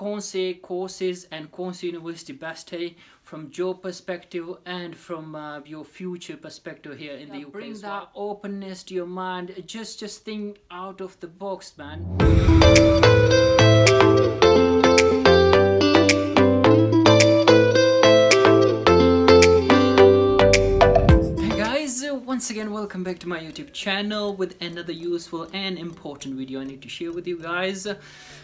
Conseil courses and Conseil University Bastille from your perspective and from uh, your future perspective here in yeah, the UK. Bring well. that openness to your mind. Just just think out of the box, man. once again welcome back to my youtube channel with another useful and important video i need to share with you guys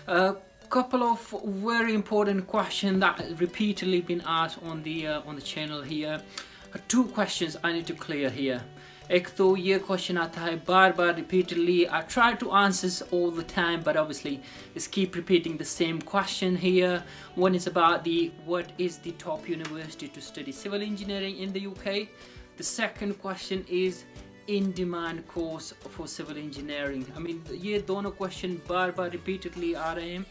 uh, couple of very important questions that repeatedly been asked on the uh, on the channel here uh, two questions I need to clear here एक तो ये question आता है बार बार repeatedly I try to answer all the time but obviously it's keep repeating the same question here one is about the what is the top university to study civil engineering in the UK the second question is in demand course for civil engineering I mean ये दोनों question बार बार repeatedly आ रहे हैं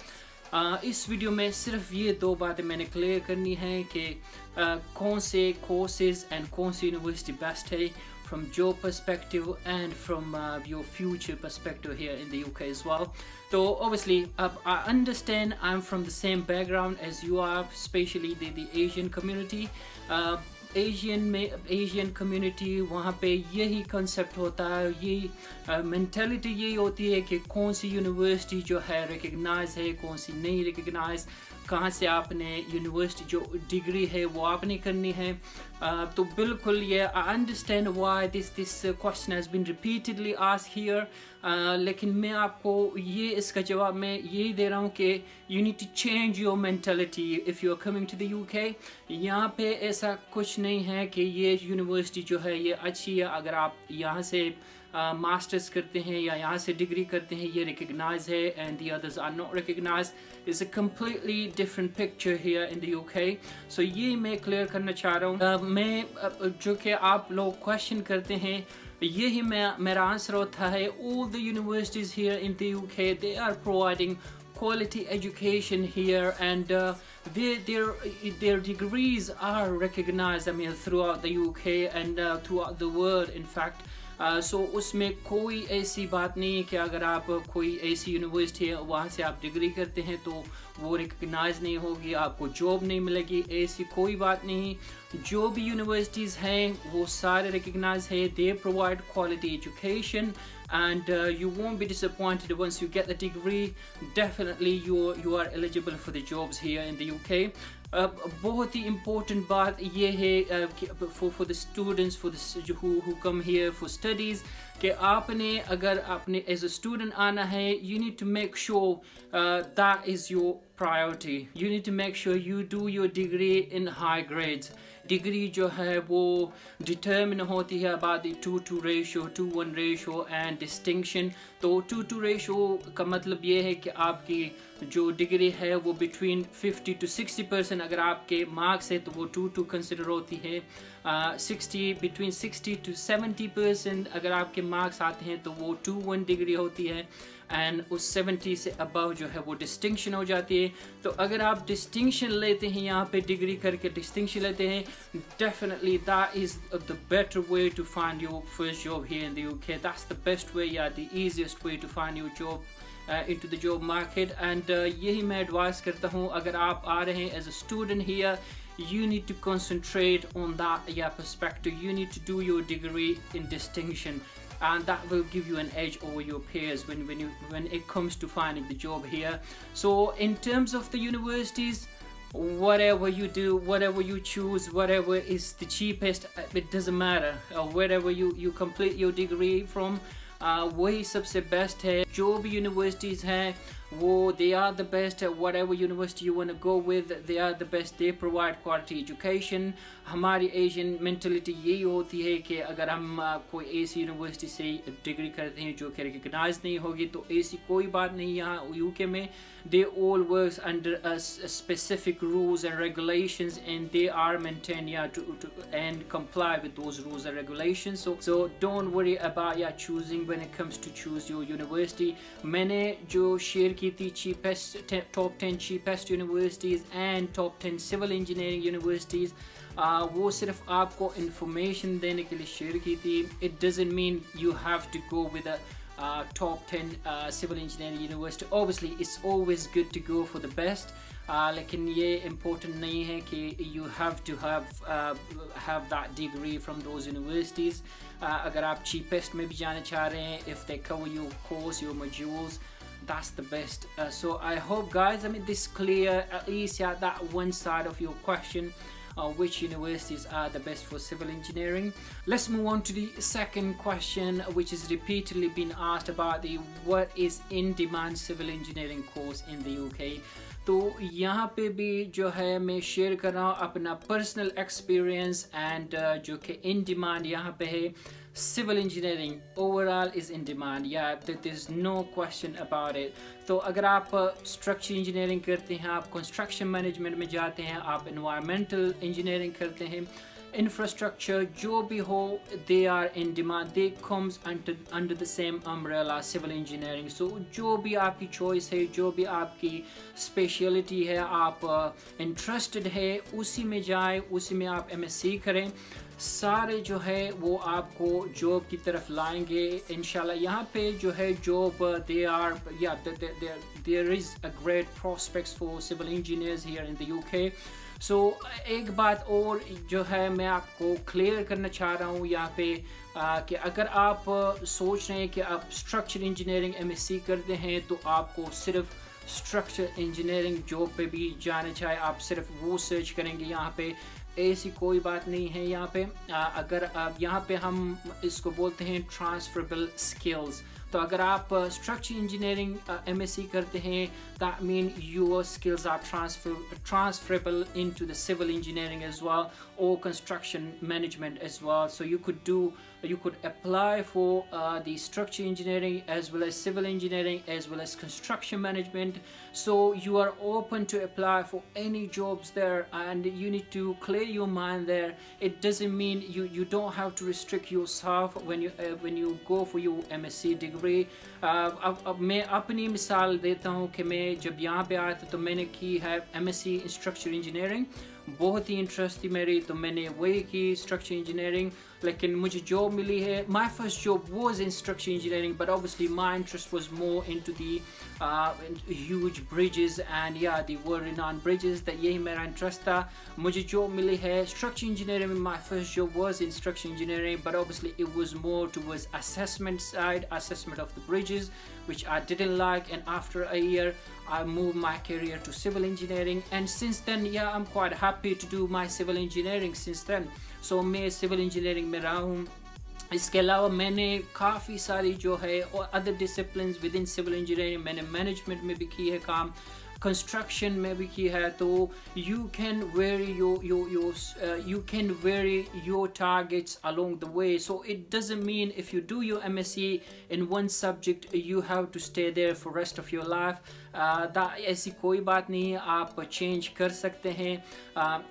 इस video में सिर्फ़ ये दो बातें मैंने क्लियर करनी है कि कौन से कोर्सेज एंड कौन सी यूनिवर्सिटी बेस्ट है perspective and from uh, your future perspective here in the UK as well. So obviously uh, I understand I'm from the same background as you are, especially the, the Asian community. Uh, Asian में Asian community वहाँ पे यही concept होता है, यही mentality यही होती है कि कौन सी यूनिवर्सिटी जो है रिकग्नाइज है, कौन सी नहीं रिकग्नाइज कहाँ से आपने यूनिवर्सिटी जो डिग्री है वो आपने करनी है? uh, तो बिल्कुल ये I understand why this this question has been repeatedly ask here लेकिन मैं आपको ये इसका जवाब मैं यही दे रहा हूँ कि you need to change your mentality if you are coming to the UK यहाँ पे ऐसा कुछ नहीं है कि ये यूनिवर्सिटी जो है ये अच्छी है। अगर आप यहाँ से मास्टर्स uh, करते हैं या यहाँ से डिग्री करते हैं ये रिकग्नाइज है and the others are not recognise is a completely different picture here in the UK so ये मैं क्लियर करना चाह रहा हूँ uh, मैं uh, जो कि आप लोग क्वेश्चन करते हैं यही मेरा आंसर होता है all the universities here in the UK they are providing quality education here and uh, their, their their degrees are recognized I mean throughout the UK and uh, throughout the world in fact so uh, उसमें कोई ऐसी बात नहीं है कि अगर आप कोई ऐसी यूनिवर्सिटी है वहाँ से आप डिग्री करते हैं तो वो रिकग्नाइज नहीं होगी आपको जॉब नहीं मिलेगी ऐसी कोई बात नहीं। जो भी यूनिवर्सिटीज़ हैं वो सारे रिकग्नाइज है they provide quality education and uh, you won't be disappointed once you get the degree. Definitely you you are eligible for the jobs here in बहुत ही इम्पोर्टेंट बात ये है for for the students for to who come here for studies कि आपने, अगर आपने as a student आना है you need to make sure that is your priority you need to make sure you do your degree in high grades degree जो है वो determine होती है about the two two ratio two one ratio and distinction तो two two ratio का मतलब ये है कि आपकी जो डिग्री है वो बिटवीन 50 टू 60 परसेंट अगर आपके मार्क्स है तो वो टू टू कंसिडर होती है। सिक्सटी बिटवीन 60 टू 70 परसेंट अगर आपके मार्क्स आते हैं तो वो टू वन डिग्री होती है एंड उस 70 से अबव जो है वो डिस्टिंक्शन हो जाती है। तो अगर आप डिस्टिंक्शन लेते हैं यहाँ पे डिग्री करके डिस्टिंक्शन लेते हैं definitely that is the better way to find your first job here in the UK that's the best way या the easiest way to find your job into the job market. And uh, यही मैं advice करता हूँ अगर आप आ रहे हैं as a student here you need to concentrate on that yeah perspective. You need to do your degree in distinction. and that will give you an edge over your peers when, when you when it comes to finding the job here so in terms of the universities whatever you do whatever you choose whatever is the cheapest it doesn't matter uh, wherever you you complete your degree from uh, वही सबसे best है जो भी universities हैं वो they are the best at whatever university you want to go with they are the best they provide quality education हमारी Asian mentality यही होती है कि अगर हम कोई ऐसी यूनिवर्सिटी से डिग्री करते हैं जो कि रिकगनाइज नहीं होगी तो ऐसी कोई बात नहीं यहाँ यूके में they all works under a, a specific rules and regulations and they are maintained yeah to, to and comply with those rules and regulations so so don't worry about yeah choosing when it comes to choose your university मैंने जो share की थी cheapest top 10 cheapest universities and top 10 civil engineering universities आ, वो सिर्फ आपको information देने के लिए शेयर की थी it doesn't mean you have to go with uh, top 10 uh, civil engineering university obviously it's always good to go for the best uh, लेकिन ये important नहीं है कि you have to have uh, have that degree from those universities uh, अगर आप cheapest में भी जाना चाह रहे हैं if they cover your course your modules that's the best uh, so I hope guys I mean this clear at least yeah that one side of your question uh, which universities are the best for civil engineering. Let's move on to the second question which is repeatedly been asked about the what is in demand civil engineering course in the UK. तो यहाँ पे भी जो है मैं share कर रहा हूँ अपना पर्सनल एक्सपीरियंस एंड जो कि इन डिमांड यहाँ पे है Civil engineering overall is in demand yeah there's no question about it तो अगर आप स्ट्रक्चर इंजीनियरिंग करते हैं आप कंस्ट्रक्शन मैनेजमेंट में जाते हैं आप इन्वायरमेंटल इंजीनियरिंग करते हैं infrastructure जो भी हो they are in demand they comes under under the same umbrella civil engineering जो भी आपकी choice है जो भी आपकी speciality है आप interested है उसी में जाए उसी में आप MSc करें सारे जो है वो आपको जॉब की तरफ़ लाएँगे इनशाला यहाँ पे जो है जॉब दे आर या there is a great prospects for civil engineers here in the UK so एक बात और जो है मैं आपको क्लियर करना चाह रहा हूँ यहाँ पे आ, कि अगर आप सोच रहे हैं कि आप स्ट्रक्चर इंजीनियरिंग एमएससी करते हैं तो आपको सिर्फ़ स्ट्रक्चर इंजीनियरिंग जॉब पे भी जाना चाहिए। आप सिर्फ़ वो सर्च करेंगे यहाँ पे। ऐसी कोई बात नहीं है यहाँ पे। अगर यहाँ पे हम इसको बोलते हैं ट्रांसफरेबल स्किल्स तो अगर आप स्ट्रक्चर इंजीनियरिंग एमएससी करते हैं that mean your skills are transfer transferable into the civil engineering as well or construction management as well so you could do you could apply for uh, the structure engineering as well as civil engineering as well as construction management so you are open to apply for any jobs there and you need to clear your mind there it doesn't mean you you don't have to restrict yourself when you uh, when you go for your MSc degree Degree अब अब मैं अपनी मिसाल देता हूँ कि मैं जब यहाँ पे आया था तो मैंने की है एमएससी इंस्ट्रक्चर इंजीनियरिंग बहुत ही इंटरेस्ट थी मेरी तो मैंने वही की स्ट्रक्चर इंजीनियरिंग लेकिन मुझे जॉब मिली है my first job was in structure engineering but obviously my interest was more in to the huge bridges and या दी वर्ल्ड रिनॉन ब्रिजेस यही मेरा इंटरेस्ट था मुझे जॉब मिली है स्ट्रक्चर इंजीनियरिंग में my first job was in structure engineering but obviously it was more towards assessment side assessment of the bridges which I didn't like and after a year I moved my career to civil engineering and since then yeah I'm quite happy to do my civil engineering since then so मैं civil engineering में रहा हूँ इसके अलावा मैंने काफ़ी सारी जो है और other discipline within civil engineering मैंने मैनेजमेंट में भी की है काम कंस्ट्रक्शन में भी की है तो you can vary your your your you can vary your targets along the way so it doesn't mean if you do your M S C in one subject you have to stay there for rest of your life ऐसी कोई बात नहीं है आप change कर सकते हैं।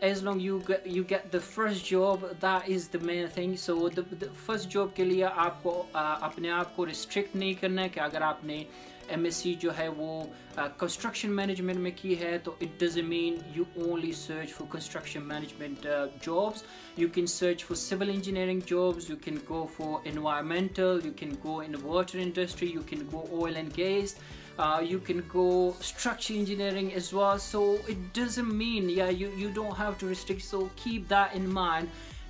As long you you get the first job that is the main thing so the first job के लिए आपको uh, अपने आप को रिस्ट्रिक्ट नहीं करना है कि अगर आपने एम जो है वो कंस्ट्रक्शन uh, मैनेजमेंट में की है तो it does mean you only search for construction management jobs you can search for civil engineering jobs you can go for environmental you can go in the water industry you can go oil and gas uh, you can go structure engineering as well so it doesn't mean yeah you you don't have to restrict so keep that in mind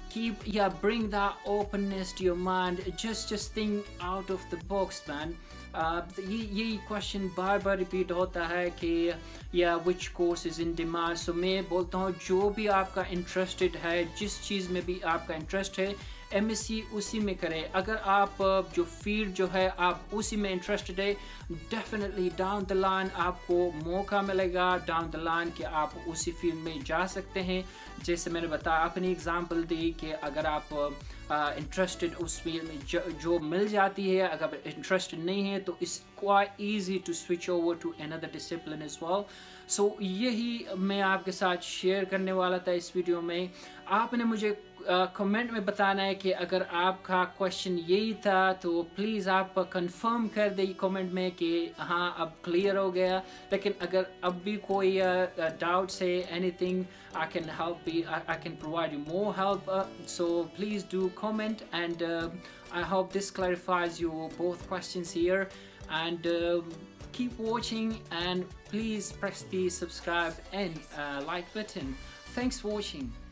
keep yeah bring that openness to your mind just just think out of the box man ये यही question बार बार repeat होता है कि या which course is in demand so मैं बोलता हूँ, जो भी आपका इंटरेस्टेड है, जिस चीज़ में भी आपका इंटरेस्ट है एमएससी उसी में करें। अगर आप जो फ़ील्ड जो है, आप उसी में इंटरेस्टेड है डेफिनेटली डाउन द लाइन आपको मौका मिलेगा डाउन द लाइन कि आप उसी फ़ील्ड में जा सकते हैं। जैसे मैंने बताया अपनी एग्जांपल दी कि अगर आप इंटरेस्टेड उस फ़ील्ड में जो मिल जाती है, अगर इंटरेस्टेड नहीं है तो is quite easy to switch over to another discipline is well so यही मैं आपके साथ शेयर करने वाला था इस वीडियो में। आपने मुझे कमेंट में बताना है कि अगर आपका क्वेश्चन यही था तो प्लीज़ आप कंफर्म कर दें कमेंट में कि हाँ अब क्लियर हो गया। लेकिन अगर अब भी कोई डाउट्स है anything I can help I can provide you more help so please do comment and I hope this clarifies you both question here and keep watching and please press the subscribe and like button thanks for watching